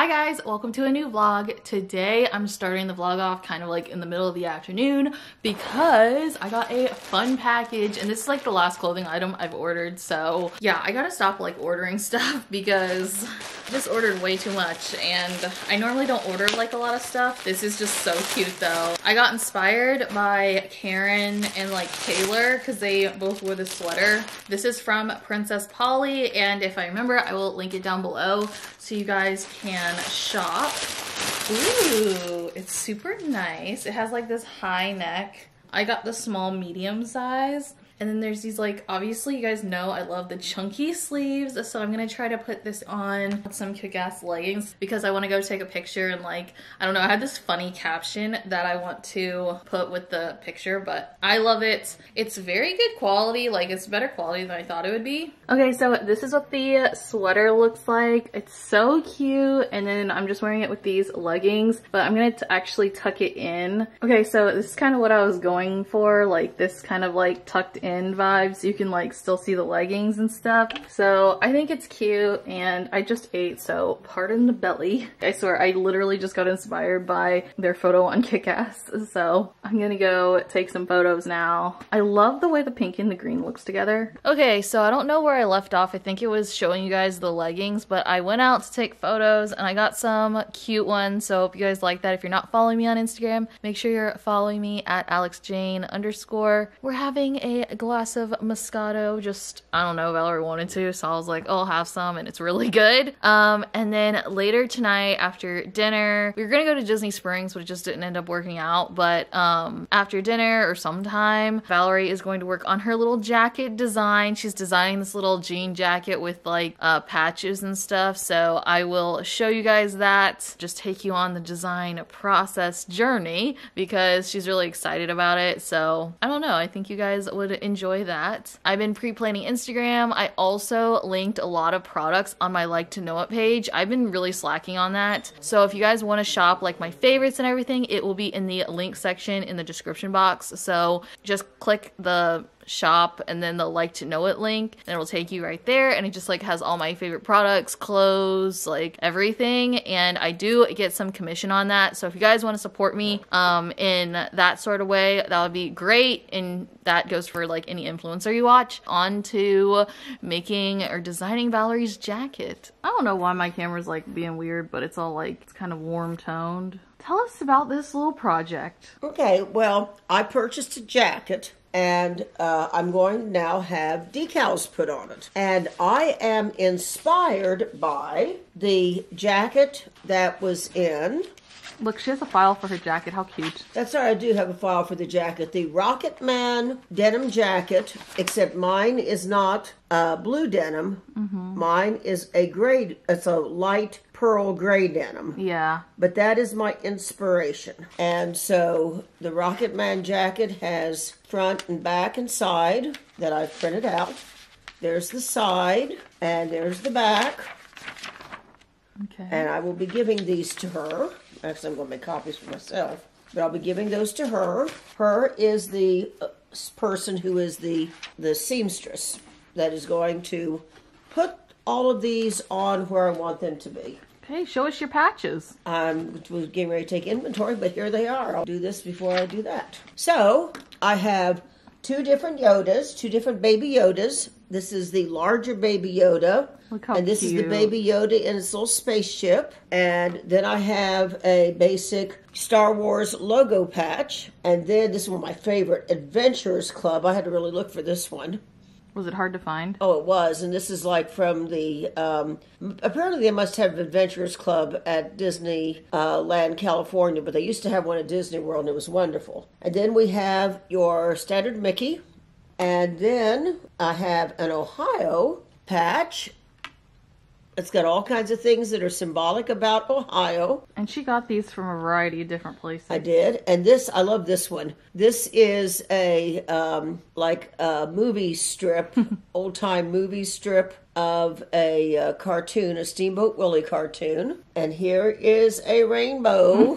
Hi guys, welcome to a new vlog. Today I'm starting the vlog off kind of like in the middle of the afternoon because I got a fun package and this is like the last clothing item I've ordered. So yeah, I gotta stop like ordering stuff because just ordered way too much and I normally don't order like a lot of stuff. This is just so cute though. I got inspired by Karen and like Taylor because they both wore the sweater. This is from Princess Polly and if I remember I will link it down below so you guys can shop. Ooh, it's super nice. It has like this high neck. I got the small medium size. And then there's these like, obviously you guys know I love the chunky sleeves. So I'm gonna try to put this on some kick-ass leggings because I wanna go take a picture and like, I don't know, I had this funny caption that I want to put with the picture, but I love it. It's very good quality, like it's better quality than I thought it would be. Okay, so this is what the sweater looks like. It's so cute. And then I'm just wearing it with these leggings, but I'm gonna actually tuck it in. Okay, so this is kind of what I was going for, like this kind of like tucked in in vibes. You can like still see the leggings and stuff. So I think it's cute and I just ate, so pardon the belly. I swear I literally just got inspired by their photo on Kickass. So I'm gonna go take some photos now. I love the way the pink and the green looks together. Okay, so I don't know where I left off. I think it was showing you guys the leggings, but I went out to take photos and I got some cute ones. So if you guys like that, if you're not following me on Instagram, make sure you're following me at alexjayne underscore. We're having a glass of Moscato. Just, I don't know, Valerie wanted to, so I was like, oh, I'll have some, and it's really good. Um, and then later tonight after dinner, we were gonna go to Disney Springs, but it just didn't end up working out. But um, after dinner or sometime, Valerie is going to work on her little jacket design. She's designing this little jean jacket with like uh, patches and stuff. So I will show you guys that, just take you on the design process journey because she's really excited about it. So I don't know, I think you guys would enjoy that. I've been pre-planning Instagram. I also linked a lot of products on my like to know it page. I've been really slacking on that. So if you guys want to shop like my favorites and everything, it will be in the link section in the description box. So just click the shop and then the like to know it link and it'll take you right there and it just like has all my favorite products clothes like everything and i do get some commission on that so if you guys want to support me um in that sort of way that would be great and that goes for like any influencer you watch on to making or designing valerie's jacket. I don't know why my camera's like being weird but it's all like it's kind of warm toned. Tell us about this little project. Okay, well, I purchased a jacket and uh, I'm going to now have decals put on it. And I am inspired by the jacket that was in. look she has a file for her jacket how cute That's right, I do have a file for the jacket. The Rocket Man denim jacket, except mine is not uh, blue denim. Mine is a gray, it's a light pearl gray denim. yeah But that is my inspiration. And so the Rocket Man jacket has front and back and side that I've printed out. There's the side and there's the back. okay And I will be giving these to her. Actually, I'm going to make copies for myself. But I'll be giving those to her. Her is the uh, person who is the, the seamstress that is going to put all of these on where I want them to be. Okay, show us your patches. I'm was getting ready to take inventory, but here they are. I'll do this before I do that. So I have two different Yodas, two different baby Yodas. This is the larger baby Yoda. And this is the baby Yoda in its little spaceship. And then I have a basic Star Wars logo patch. And then this is one of my favorite, Adventurers Club. I had to really look for this one. Was it hard to find? Oh, it was, and this is like from the. Um, apparently, they must have Adventurers Club at Disneyland, uh, California, but they used to have one at Disney World, and it was wonderful. And then we have your standard Mickey, and then I have an Ohio patch. It's got all kinds of things that are symbolic about Ohio. And she got these from a variety of different places. I did, and this I love this one. This is a um, like a movie strip, old time movie strip of a uh, cartoon, a Steamboat Willie cartoon, and here is a rainbow.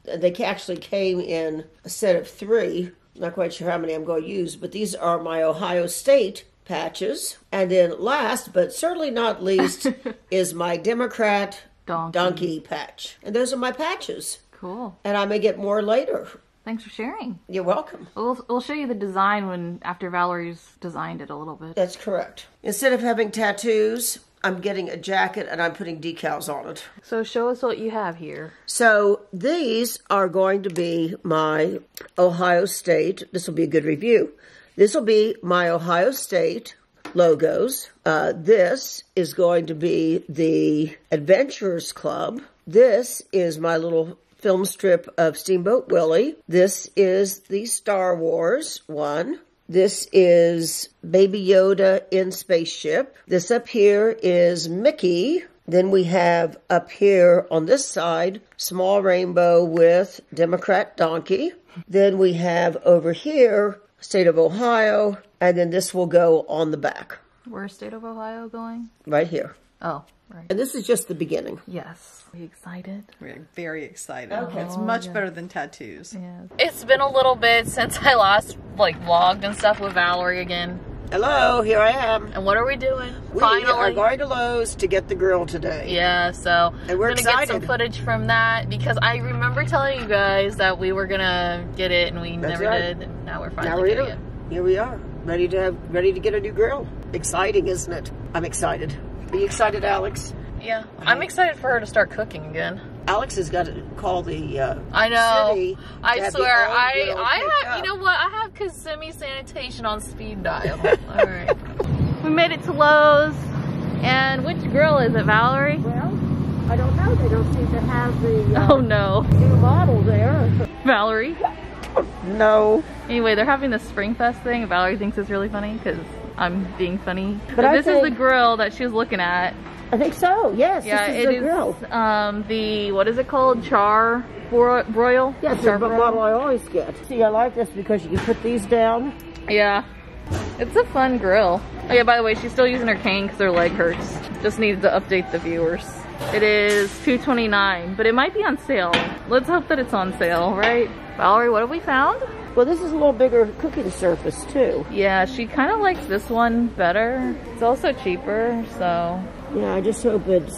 they actually came in a set of three. Not quite sure how many I'm going to use, but these are my Ohio State patches. And then last, but certainly not least, is my Democrat Donkey. donkey patch. And those are my patches. Cool. And I may get more later. Thanks for sharing. You're welcome. We'll, we'll show you the design when after Valerie's designed it a little bit. That's correct. Instead of having tattoos, I'm getting a jacket and I'm putting decals on it. So show us what you have here. So these are going to be my Ohio State. This will be a good review. This will be my Ohio State logos. Uh, this is going to be the Adventurers Club. This is my little film strip of Steamboat Willie. This is the Star Wars one. This is Baby Yoda in Spaceship. This up here is Mickey. Then we have up here on this side, Small Rainbow with Democrat Donkey. Then we have over here, State of Ohio. And then this will go on the back, Where's State of Ohio going? right here. Oh, right. And this is just the beginning. Yes. Are you excited? We're very excited. Okay. It's oh, much better than tattoos. Yeah. It's been a little bit since I last like vlogged and stuff with Valerie again. Hello, here I am. And what are we doing? We Finally. are going to Lowe's to get the grill today. Yeah, so And we're gonna get some footage from that because I remember telling you guys that we were gonna get it and we That's never right. did. And now we're Now finally we're getting here. it. Here we are, ready to have, ready to get a new grill. Exciting, isn't it? I'm excited. Are you excited, Alex? Yeah, I'm excited for her to start cooking again. Alex has got to call the. Uh, I know. City to I have the swear, I I have. up. You know what? I have Kissimmee sanitation on speed dial. All right. We made it to Lowe's, and which grill is it, Valerie? well, I don't know. They don't seem to have the uh, Oh no, new model there. Valerie. No. Anyway, they're having the Spring Fest thing. Valerie thinks it's really funny because I'm being funny. But, I this is the grill that she was looking at. I think so. Yes. Yeah, this is it the is grill. um the what is it called? Char bro- broil. Yes, Char the broil? model I always get. See, I like this because you can put these down. Yeah, it's a fun grill. Oh yeah, by the way, she's still using her cane because her leg hurts. Just needed to update the viewers. It is 2.29, but it might be on sale. Let's hope that it's on sale, right? Valerie, what have we found? Well, this is a little bigger cooking surface too. Yeah, she kind of likes this one better. It's also cheaper, so. Yeah, I just hope it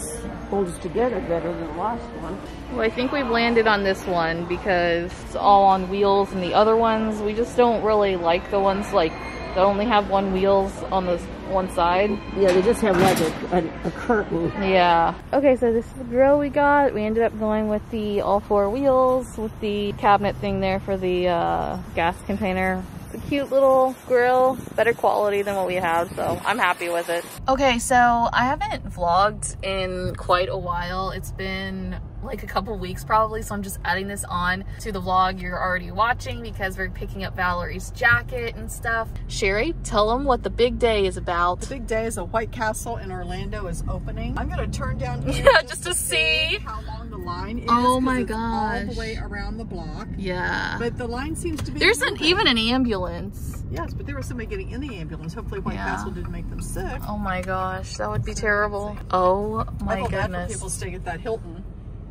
holds together better than the last one. Well, I think we've landed on this one because it's all on wheels, and the other ones, we just don't really like the ones like that only have one wheels on the one side. Yeah, they just have like a, a, a curtain. Yeah. Okay, so this is the grill we got. We ended up going with the all four wheels with the cabinet thing there for the uh, gas container. It's a cute little grill, better quality than what we have, so I'm happy with it. Okay, so I haven't vlogged in quite a while. It's been like a couple weeks probably, so I'm just adding this on to the vlog you're already watching because we're picking up Valerie's jacket and stuff. Sherry, tell them what the big day is about. The big day is a White Castle in Orlando is opening. I'm gonna turn down Yeah, just to see. how long the line is. Oh my gosh. All the way around the block. Yeah. But the line seems to be There's an, even an ambulance. Yes, but there was somebody getting in the ambulance. Hopefully White Yeah. Castle didn't make them sick. Oh my gosh, that would be terrible. Oh my for goodness. people staying at that Hilton.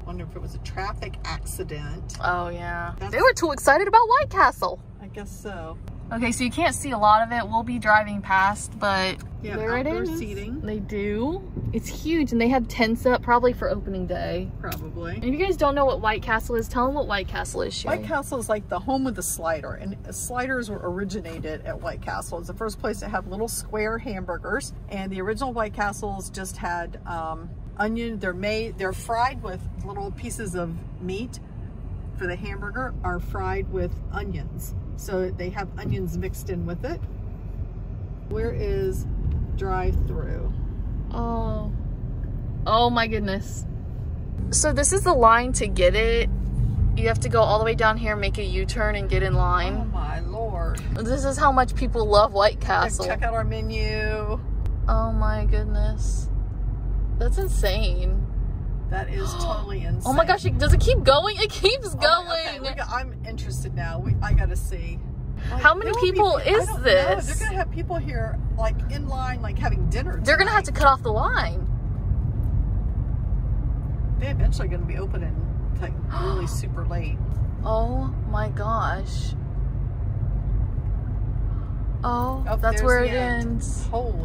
Wonder if it was a traffic accident. Oh yeah. That's- They were too excited about White Castle. I guess so. Okay, so you can't see a lot of it. We'll be driving past, but Yeah, there it is. seating. They do. It's huge, and they have tents up probably for opening day. Probably. And if you guys don't know what White Castle is, tell them what White Castle is. Sherry. White Castle is like the home of the slider, and sliders were originated at White Castle. It's the first place to have little square hamburgers, and the original White Castles just had um, onion. They're made, they're fried with little pieces of meat for the hamburger are fried with onions. So they have onions mixed in with it. Where is drive-through? Oh. Oh my goodness. So this is the line to get it. You have to go all the way down here, make a U-turn, and get in line. Oh my lord! This is how much people love White Castle. Check out our menu. Oh my goodness. That's insane. That is totally insane. Oh my gosh, it, does it keep going? It keeps Oh my- okay, going. got- I'm interested now. We, I gotta see. Like, How many be people I is don't know. this? They're gonna have people here, like in line, like having dinner. They're gonna have to cut off the line. They're eventually gonna be opening like really super late. Oh my gosh. Oh, Oh, that's where it end. ends. Holy!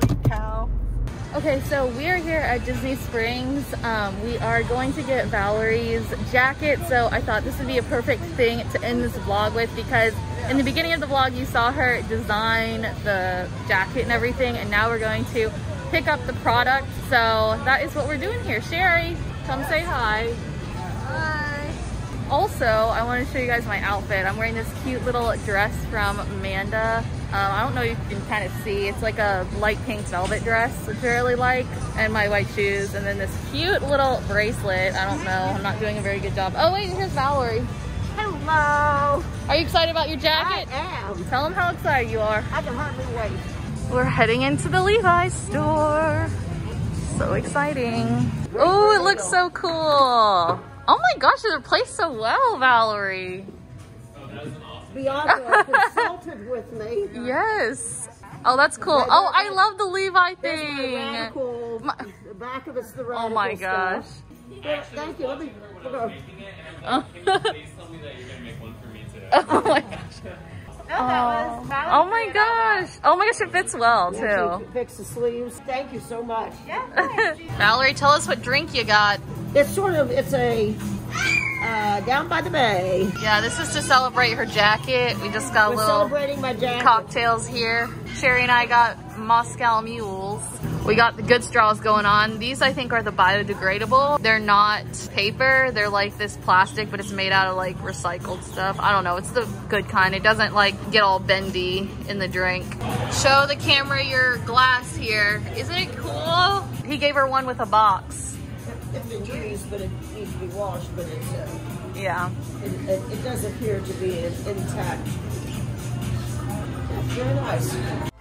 Okay, so we are here at Disney Springs. Um, we are going to get Valerie's jacket, so I thought this would be a perfect thing to end this vlog with because in the beginning of the vlog you saw her design the jacket and everything, and now we're going to pick up the product. So that is what we're doing here. Sherry, come say hi. Hi. Also, I want to show you guys my outfit. I'm wearing this cute little dress from Amanda. Um, I don't know if you can kind of see. It's like a light pink velvet dress, which I really like, and my white shoes, and then this cute little bracelet. I don't know. I'm not doing a very good job. Oh, wait, here's Valerie. Hello. Are you excited about your jacket? I am. Tell them how excited you are. I can hardly wait. We're heading into the Levi's store. So exciting. Oh, it looks so cool. Oh my gosh, they're placed so well, Valerie. Bianca consulted with me. Yes. Oh, that's cool. Oh, I love the Levi There's my thing. radical. My- the back of it's the Oh my gosh. stuff. Well, thank you. Let me. we're Oh. Please tell me that you're gonna make one for me too. oh my gosh. Oh. Oh. oh my gosh. Oh my gosh, it fits well too. Fix the sleeves. Thank you so much. Yeah. Valerie, tell us what drink you got. It's sort of. It's a. Uh, down by the bay. Yeah, this is to celebrate her jacket. We just got a We're little celebrating my jacket. cocktails here. Sherry and I got Moscow mules. We got the good straws going on. These I think are the biodegradable. They're not paper. They're like this plastic, but it's made out of like recycled stuff. I don't know. It's the good kind. It doesn't like get all bendy in the drink. Show the camera your glass here. Isn't it cool? He gave her one with a box. It's been used, but it needs to be washed. But it's, uh, Yeah. it, it, it does appear to be intact. Very nice.